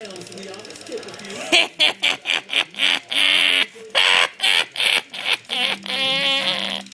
To be honest.